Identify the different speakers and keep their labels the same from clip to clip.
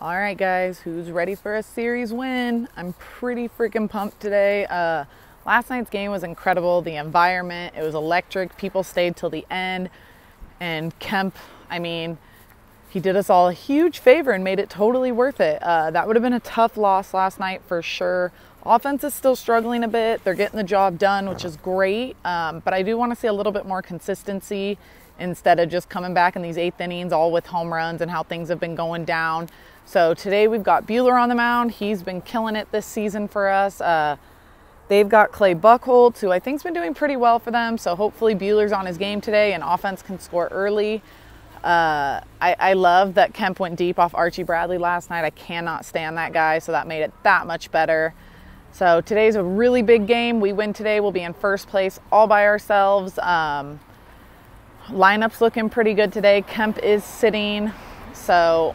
Speaker 1: All right, guys, who's ready for a series win? I'm pretty freaking pumped today. Uh, last night's game was incredible. The environment, it was electric. People stayed till the end. And Kemp, I mean, he did us all a huge favor and made it totally worth it. Uh, that would have been a tough loss last night for sure. Offense is still struggling a bit. They're getting the job done, which is great. Um, but I do want to see a little bit more consistency instead of just coming back in these eighth innings all with home runs and how things have been going down. So today we've got Buehler on the mound. He's been killing it this season for us. Uh, they've got Clay Buchholz, who I think's been doing pretty well for them. So hopefully Buehler's on his game today and offense can score early. Uh, I, I love that Kemp went deep off Archie Bradley last night. I cannot stand that guy, so that made it that much better. So today's a really big game. We win today, we'll be in first place all by ourselves. Um, lineup's looking pretty good today. Kemp is sitting, so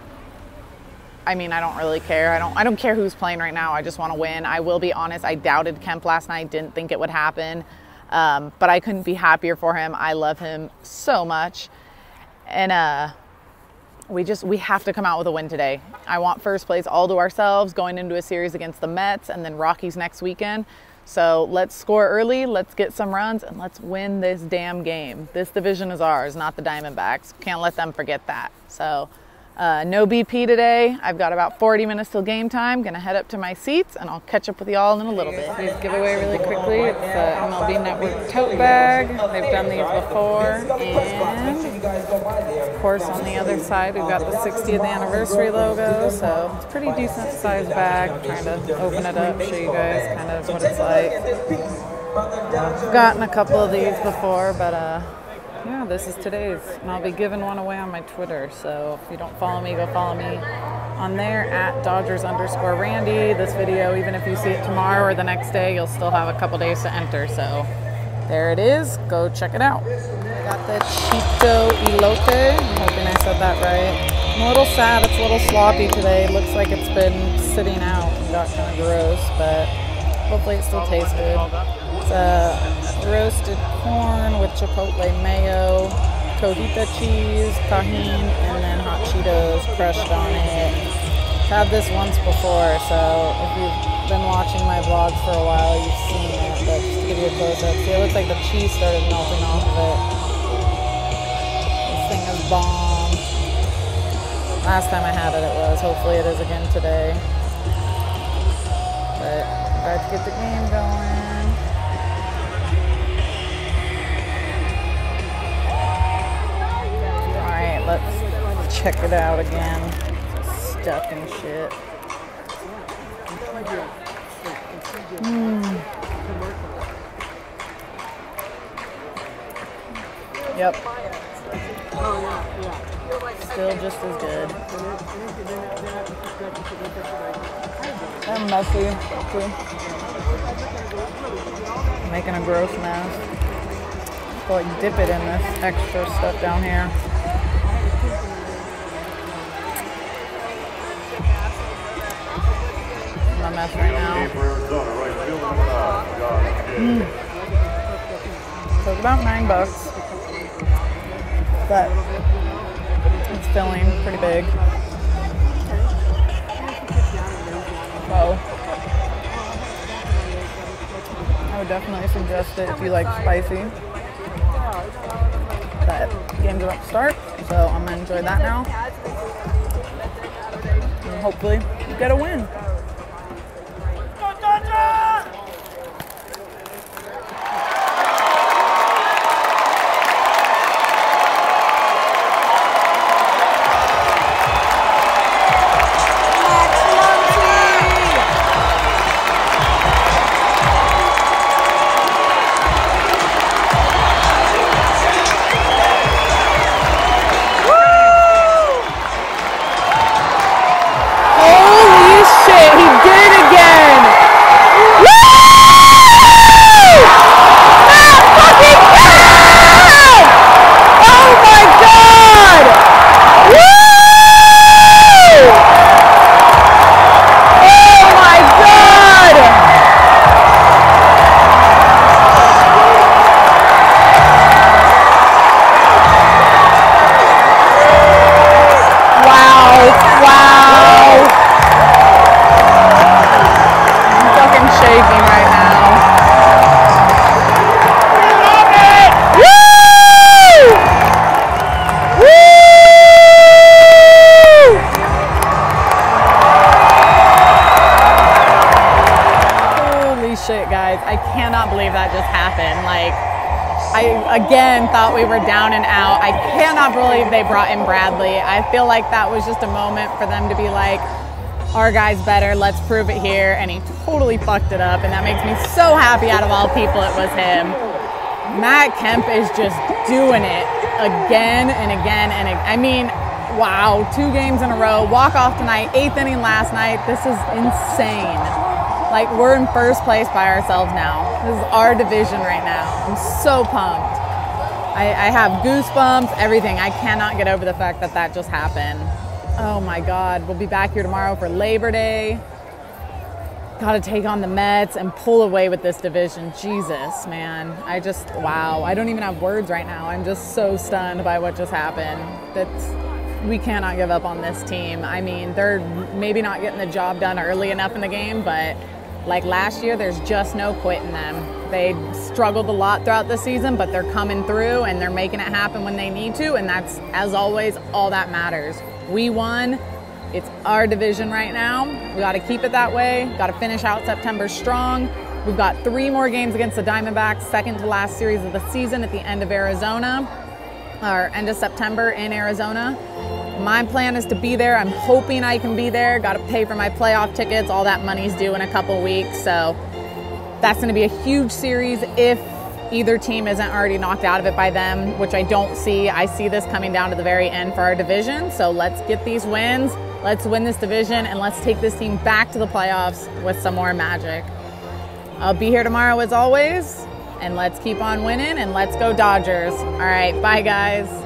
Speaker 1: I mean, I don't really care. I don't I don't care who's playing right now. I just want to win. I will be honest, I doubted Kemp last night, didn't think it would happen. Um, but I couldn't be happier for him. I love him so much. And uh we just we have to come out with a win today. I want first place all to ourselves going into a series against the Mets and then Rockies next weekend. So let's score early, let's get some runs, and let's win this damn game. This division is ours, not the Diamondbacks. Can't let them forget that. So uh, no BP today. I've got about 40 minutes till game time. Gonna head up to my seats and I'll catch up with y'all in a little bit. These giveaway really quickly. It's the MLB Network tote bag. They've done these before. And of course on the other side we've got the 60th anniversary logo. So it's pretty decent sized bag. I'm trying to open it up, show you guys kind of what it's like. I've gotten a couple of these before, but uh, yeah, this is today's, and I'll be giving one away on my Twitter. So if you don't follow me, go follow me on there at Dodgers underscore Randi. This video, even if you see it tomorrow or the next day, you'll still have a couple days to enter. So there it is. Go check it out. Got the Chico Elote. I'm hoping I said that right. I'm a little sad. It's a little sloppy today. Looks like it's been sitting out and got kind of gross, but hopefully it still tastes good. It's a roasted corn with chipotle mayo, cotija cheese, Tajín, and then hot Cheetos crushed on it. I've had this once before, so if you've been watching my vlogs for a while, you've seen it, but just to give you a close-up, see it looks like the cheese started melting off of it. This thing is bomb. Last time I had it, it was. Hopefully it is again today. But to get the game going. Alright, let's check it out again. Stuff and shit. Mm. Yep. Still just as good. And messy, too. Making a gross mess. So like dip it in this extra stuff down here. My mess right now. Mm. So it's about nine bucks. But it's filling pretty big. Would definitely suggest it if you like spicy. But game's about to start, so I'm gonna enjoy that now. And hopefully you get a win. Cannot believe that just happened. Like, I again thought we were down and out. I cannot believe they brought in Bradley. I feel like that was just a moment for them to be like, our guy's better, let's prove it here. And he totally fucked it up. And that makes me so happy out of all people, it was him. Matt Kemp is just doing it again and again and again. I mean, wow, two games in a row, walk off tonight, eighth inning last night. This is insane. Like we're in first place by ourselves now. This is our division right now. I'm so pumped. I, I have goosebumps, everything. I cannot get over the fact that that just happened. Oh my God, we'll be back here tomorrow for Labor Day. Got to take on the Mets and pull away with this division. Jesus, man. I just, wow. I don't even have words right now. I'm just so stunned by what just happened. That's, we cannot give up on this team. I mean, they're maybe not getting the job done early enough in the game, but like last year, there's just no quitting them. They struggled a lot throughout the season, but they're coming through and they're making it happen when they need to, and that's, as always, all that matters. We won. It's our division right now. We got to keep it that way. Got to finish out September strong. We've got three more games against the Diamondbacks, second to last series of the season at the end of Arizona, or end of September in Arizona. My plan is to be there. I'm hoping I can be there. Got to pay for my playoff tickets. All that money's due in a couple weeks. So that's going to be a huge series if either team isn't already knocked out of it by them, which I don't see. I see this coming down to the very end for our division. So let's get these wins. Let's win this division and let's take this team back to the playoffs with some more magic. I'll be here tomorrow as always. And let's keep on winning and let's go Dodgers. All right, bye guys.